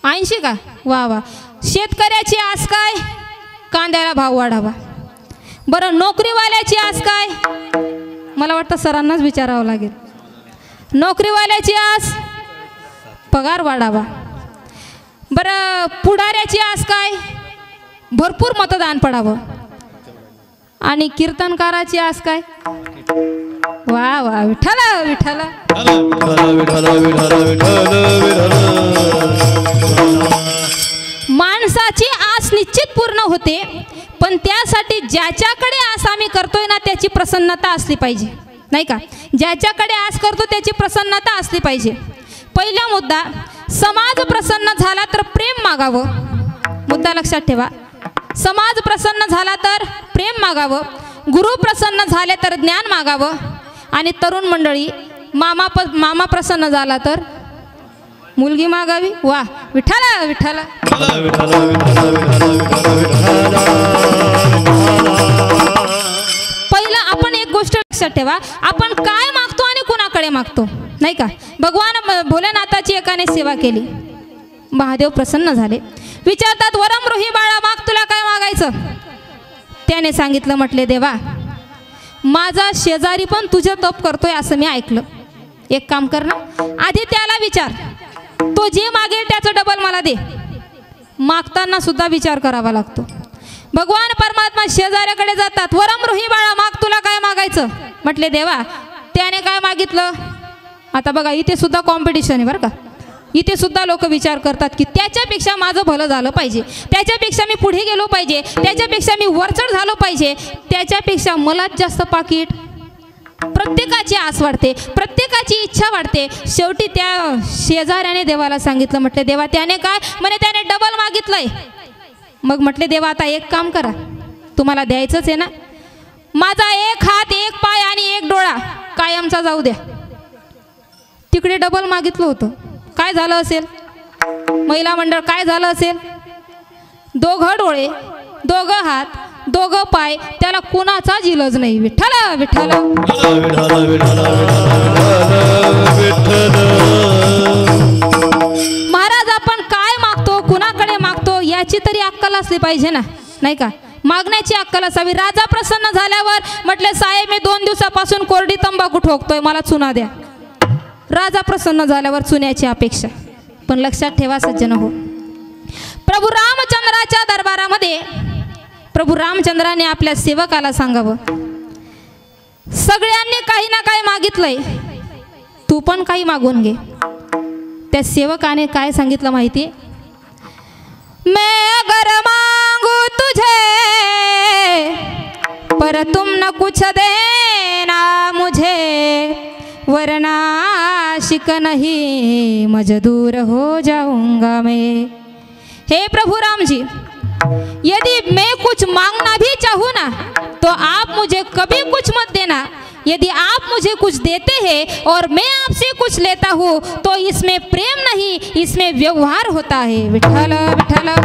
ऐंशी का? वा वा. शेतकऱ्याची आस काय? कांद्याला भाव वाढावा. बरं नोकरीवाल्याची आस काय? मला वाटतं सरांनाच विचारावं लागेल. नोकरीवाल्याची आस पगार वाढावा. बरं पुढाऱ्याची आस काय? भरपूर मतदान पडावं. आणि कीर्तनकाराची आस काय? वा वा विठ्ठल विठ्ठल. माणसाची आस निश्चित पूर्ण होते पण त्यासाठी ज्याच्याकडे आस आम्ही करतोय ना त्याची प्रसन्नता असली पाहिजे. नाही का? ज्याच्याकडे आस करतो त्याची प्रसन्नता असली पाहिजे. पहिला मुद्दा समाज प्रसन्न झाला तर प्रेम मागावं. मुद्दा लक्षात ठेवा. समाज प्रसन्न झाला तर प्रेम मागावं. गुरु प्रसन्न झाले तर ज्ञान मागावं. आणि तरुण मंडळी मामा प मामा प्रसन्न झाला तर मुलगी मागावी? वा विठाला विठ्ठला. पहिलं आपण एक गोष्ट लक्षात ठेवा आपण काय मागतो आणि कुणाकडे मागतो? नाही का? भगवान भोलेनाथाची एकाने सेवा केली. महादेव प्रसन्न झाले. विचारतात वरम रोही बाळा माग तुला काय मागायचं? त्याने सांगितलं म्हटले देवा माझा शेजारी पण तुझं तप करतोय असं मी ऐकलं. एक काम कर ना आधी त्याला विचार. तो जे मागेल त्याचं डबल मला दे. मागताना सुद्धा विचार करावा लागतो. भगवान परमात्मा शेजाऱ्याकडे जातात. वरम रोही बाळा माग तुला काय मागायचं? म्हटले देवा त्याने काय मागितलं? आता बघा इथे सुद्धा कॉम्पिटिशन आहे बरं का. इथे सुद्धा लोक विचार करतात की त्याच्यापेक्षा माझं भलं झालं पाहिजे. त्याच्यापेक्षा मी पुढे गेलो पाहिजे. त्याच्यापेक्षा मी वरचढ झालो पाहिजे. त्याच्यापेक्षा मलाच जास्त पाकिट. प्रत्येकाची आस वाढते प्रत्येकाची इच्छा वाढते. शेवटी त्या शेजाऱ्याने देवाला सांगितलं म्हटले देवा त्याने काय? म्हणे त्याने डबल मागितलंय. मग म्हटले देवा आता एक काम करा. तुम्हाला द्यायचंच आहे ना? माझा एक हात एक पाय आणि एक डोळा कायमचा जाऊ द्या. तिकडे डबल मागितलं होतं. काय झालं असेल? महिला मंडळ काय झालं असेल? दोघं डोळे दोघं हात दोघं पाय त्याला कुणाचाच इलज नाही. विठ्ठल विठ्ठल विठ्ठल विठ्ठल. महाराज आपण काय मागतो कुणाकडे मागतो याची तरी अक्कल असली पाहिजे ना नाही का? मागण्याची अक्कल असावी. राजा प्रसन्न झाल्यावर म्हटले साहेब मी दोन दिवसापासून कोरडी तंबाखू ठोकतोय मला चुना द्या. राजा प्रसन्न झाल्यावर चुन्याची अपेक्षा. पण लक्षात ठेवा सज्जन हो. प्रभू रामचंद्राच्या दरबारामध्ये प्रभू रामचंद्राने आपल्या सेवकाला सांगावं. सगळ्यांनी काही ना काही मागितलंय. तू पण काही मागून घे. त्या सेवकाने काय सांगितलं माहिती? मैं अगर मांगू तुझे पर तुम न कुछ देना मुझे वरना शिक नहीं मजदूर हो जाऊंगा मैं. हे प्रभू रामजी यदि मैं कुछ मांगना भी चाहूँ ना तो आप मुझे कभी कुछ मत देना। यदि आप मुझे कुछ देते हैं और मैं आपसे कुछ लेता हूँ तो इसमें प्रेम नहीं, इसमें व्यवहार होता है। बिठाला बिठाला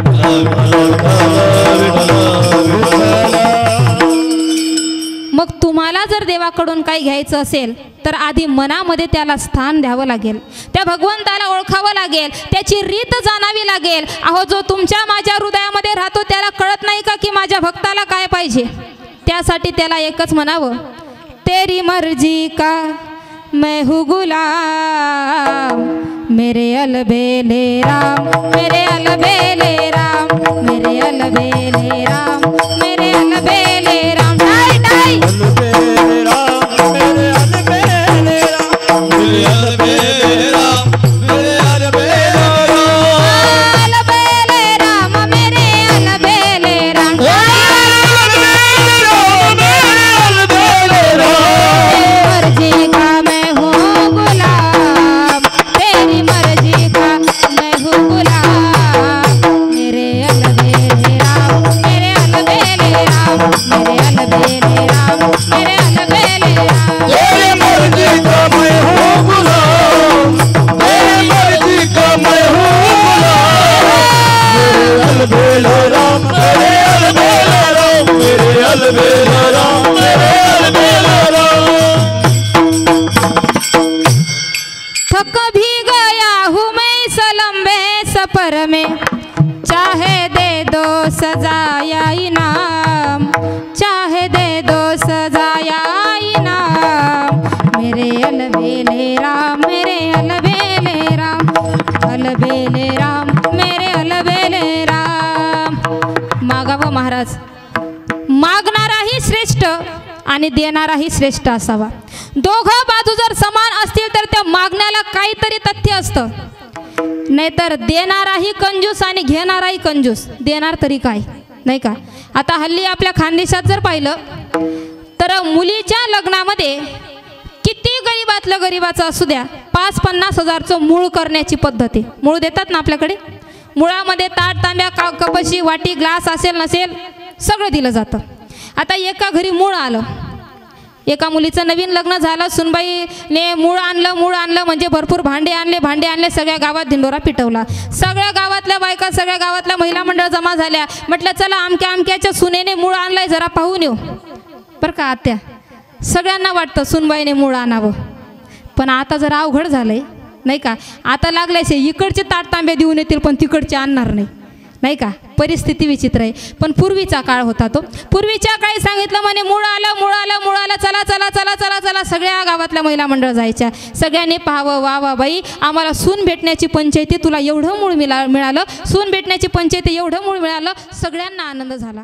तुम्हाला जर देवाकडून काही घ्यायचं असेल तर आधी मनामध्ये त्याला स्थान द्यावं लागेल. त्या भगवंताला ओळखावं लागेल त्याची रीत जाणावी लागेल. अहो जो तुमच्या माझ्या हृदयामध्ये राहतो त्याला कळत नाही का की माझ्या भक्ताला काय पाहिजे? त्यासाठी त्याला एकच म्हणावं तेरी मर्जी का? मैं हूँ गुलाम मेरे अलबेले राम मेरे अलबेले राम मेरे अलबेले राम मेरे राम श्रेष्ठ असावा. दोघं बाजू जर समान असतील तर त्या मागण्याला काहीतरी तथ्य असतं. नाहीतर देणाराही कंजूस आणि घेणाराही कंजूस. देणार तरी काय? नाही का? आता हल्ली आपल्या खानदेशात जर पाहिलं तर मुलीच्या लग्नामध्ये किती गरीबातलं गरीबाचं असू द्या पाच पन्नास हजारचं मूळ करण्याची पद्धत आहे. मूळ देतात ना आपल्याकडे? मुळामध्ये ताट तांब्या का कपशी वाटी ग्लास असेल नसेल सगळं दिलं जातं. आता एका घरी मूळ आलं. एका मुलीचं नवीन लग्न झालं सुनबाईने मूळ आणलं मूळ आणलं म्हणजे भरपूर भांडे आणले भांडे आणले सगळ्या गावात धिंडोरा पिटवला. सगळ्या गावातल्या बायका सगळ्या गावातल्या महिला मंडळ जमा झाल्या. म्हटलं चला अमक्या अमक्याच्या सुनेने मूळ आणलंय जरा पाहून येऊ. बरं का आत्या? सगळ्यांना वाटतं सुनबाईने मूळ आणावं. पण आता जरा अवघड झालंय नाही का? आता लागल्याचे इकडचे ताट देऊन येतील पण तिकडचे आणणार नाही. नाही का? परिस्थिती विचित्र आहे. पण पूर्वीचा काळ होता तो. पूर्वीच्या काळी सांगितलं म्हणे मूळ आलं मूळ आलं मूळ आलं चला चला चला चला चला सगळ्या गावातल्या महिला मंडळ जायच्या. सगळ्यांनी पाहावं वा वा बाई आम्हाला सून भेटण्याची पंचायती तुला एवढं मूळ मिळा मिळालं. सून भेटण्याची पंचायती एवढं मूळ मिळालं. सगळ्यांना आनंद झाला.